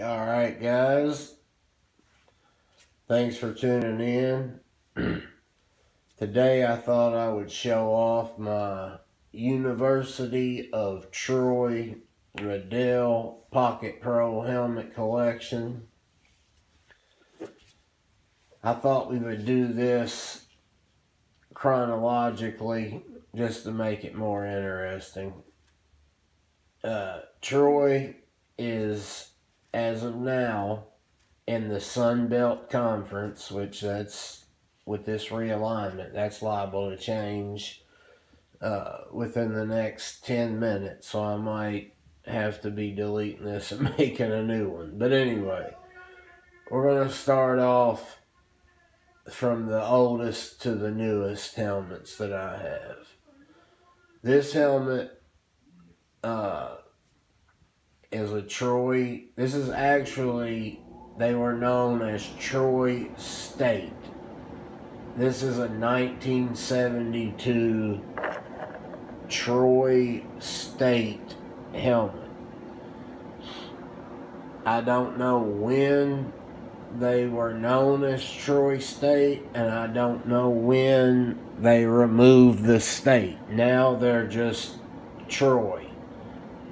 All right, guys. Thanks for tuning in. Today I thought I would show off my University of Troy Riddell Pocket Pro helmet collection. I thought we would do this chronologically just to make it more interesting. Uh, Troy is, as of now, in the Sun Belt Conference, which that's with this realignment, that's liable to change uh, within the next 10 minutes. So I might have to be deleting this and making a new one. But anyway, we're going to start off from the oldest to the newest helmets that I have. This helmet uh, is a Troy. This is actually, they were known as Troy State. This is a 1972 Troy State helmet. I don't know when they were known as Troy State, and I don't know when they removed the state. Now they're just Troy.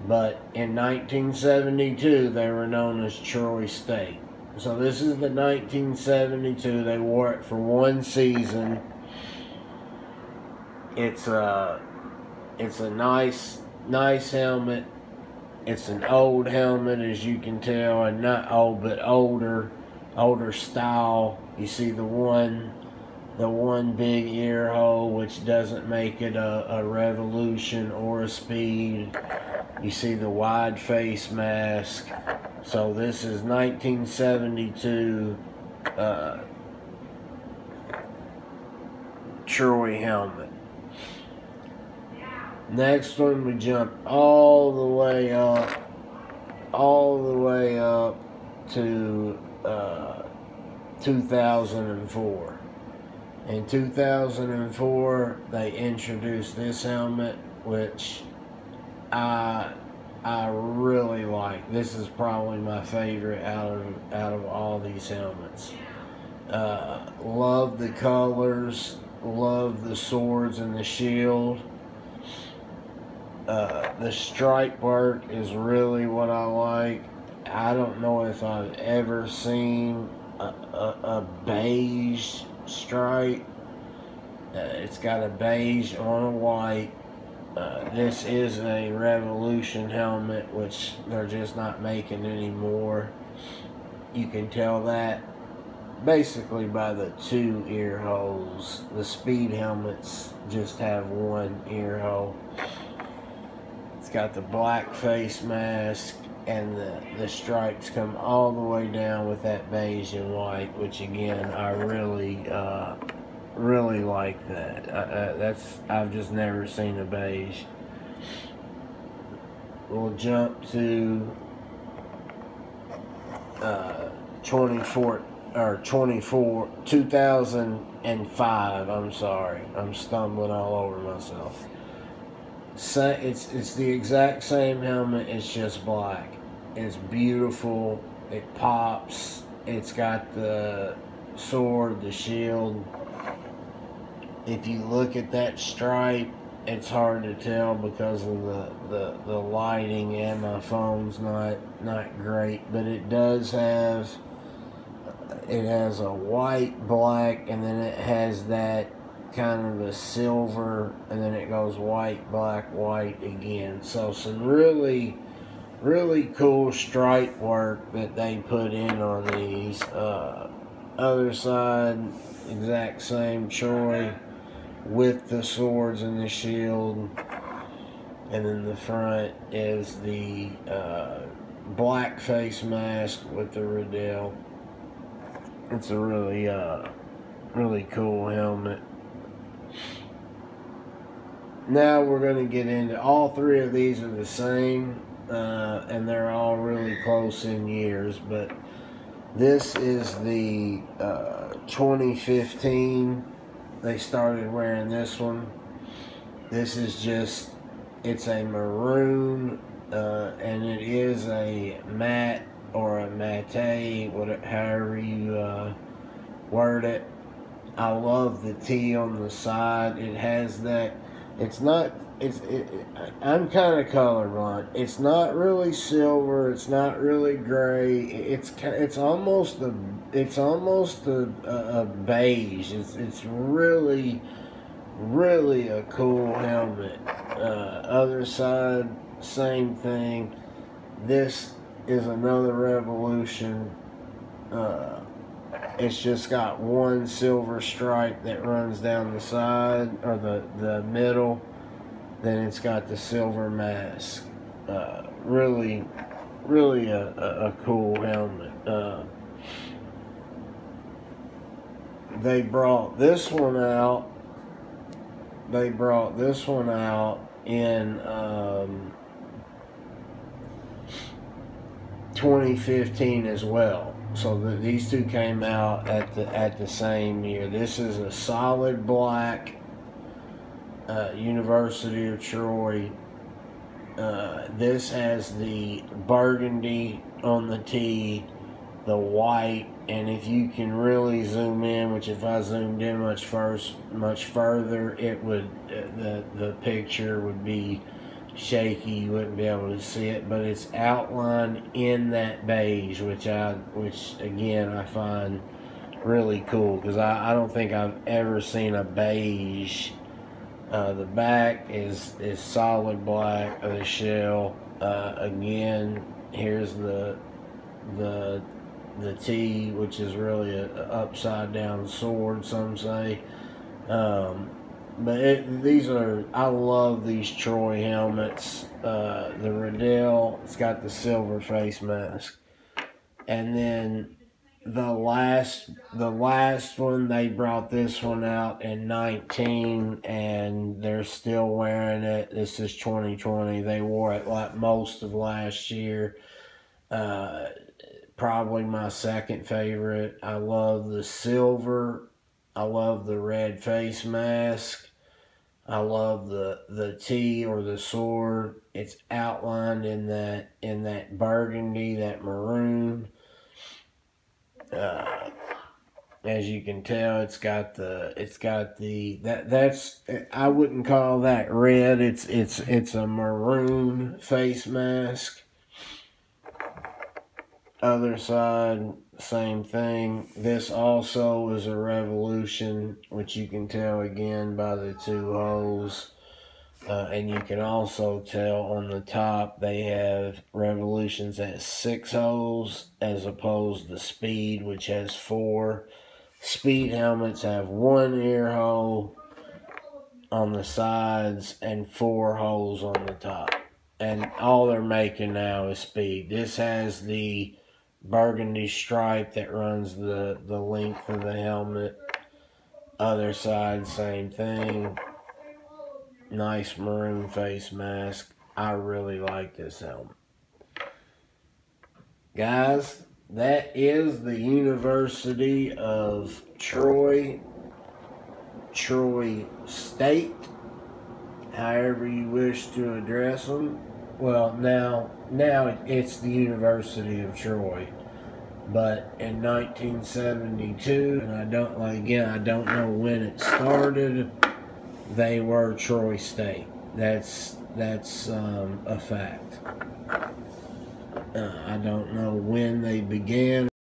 But in 1972, they were known as Troy State. So this is the 1972. They wore it for one season. It's a, it's a nice, nice helmet. It's an old helmet, as you can tell, and not old, but older, older style. You see the one, the one big ear hole, which doesn't make it a, a revolution or a speed. You see the wide face mask. So this is 1972 uh, Troy helmet. Next one, we jump all the way up, all the way up to uh, 2004. In 2004, they introduced this helmet, which I I really like. This is probably my favorite out of out of all these helmets. Uh, love the colors. Love the swords and the shield. Uh, the stripe work is really what I like. I don't know if I've ever seen a, a, a beige stripe. Uh, it's got a beige on a white. Uh, this is a Revolution helmet, which they're just not making anymore. You can tell that basically by the two ear holes. The speed helmets just have one ear hole. It's got the black face mask and the, the stripes come all the way down with that beige and white, which again, I really, uh, really like that. That's, I've just never seen a beige. We'll jump to, uh, 24, or 24, 2005, I'm sorry. I'm stumbling all over myself. It's, it's the exact same helmet, it's just black. It's beautiful, it pops, it's got the sword, the shield. If you look at that stripe, it's hard to tell because of the, the, the lighting and my phone's not not great, but it does have it has a white, black, and then it has that kind of a silver, and then it goes white, black, white again. So some really, really cool stripe work that they put in on these. Uh, other side, exact same Troy with the swords and the shield. And then the front is the uh, black face mask with the Riddell. It's a really, uh, really cool helmet. Now we're going to get into all three of these are the same, uh, and they're all really close in years. But this is the uh, 2015. They started wearing this one. This is just, it's a maroon, uh, and it is a matte or a mate, whatever, however you uh, word it. I love the T on the side. It has that. It's not. It's. It, I'm kind of colorblind. It's not really silver. It's not really gray. It's. It's almost a. It's almost a, a, beige. It's. It's really, really a cool helmet. Uh, other side, same thing. This is another revolution. Uh, it's just got one silver stripe that runs down the side or the, the middle. Then it's got the silver mask. Uh, really, really a, a, a cool helmet. Uh, they brought this one out. They brought this one out in um, 2015 as well. So the, these two came out at the at the same year. This is a solid black uh, University of Troy. Uh, this has the burgundy on the T, the white, and if you can really zoom in, which if I zoomed in much first much further, it would uh, the the picture would be shaky you wouldn't be able to see it but it's outlined in that beige which I which again I find really cool because I, I don't think I've ever seen a beige uh, the back is is solid black of the shell. Uh, again here's the the the T which is really a, a upside down sword some say. Um, but it, these are I love these Troy helmets. Uh, the Riddell, it's got the silver face mask, and then the last the last one they brought this one out in 19 and they're still wearing it this is 2020 they wore it like most of last year uh, probably my second favorite i love the silver I love the red face mask. I love the the T or the sword. It's outlined in that in that burgundy, that maroon. Uh, as you can tell, it's got the it's got the that that's I wouldn't call that red. It's it's it's a maroon face mask. Other side same thing. This also is a revolution, which you can tell again by the two holes. Uh, and you can also tell on the top they have revolutions at six holes as opposed to speed, which has four. Speed helmets have one ear hole on the sides and four holes on the top. And all they're making now is speed. This has the burgundy stripe that runs the, the length of the helmet. Other side, same thing. Nice maroon face mask. I really like this helmet. Guys, that is the University of Troy, Troy State, however you wish to address them. Well, now, now it's the University of Troy but in 1972, and I don't like again, I don't know when it started. They were Troy State. That's that's um, a fact. Uh, I don't know when they began.